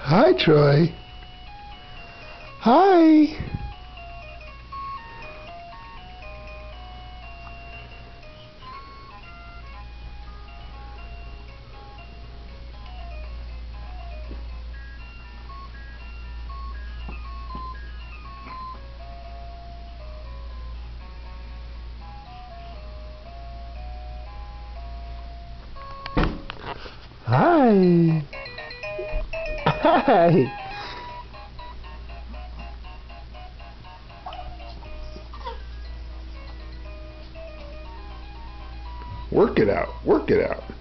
Hi, Troy. Hi. Hey! Hey! Work it out. Work it out.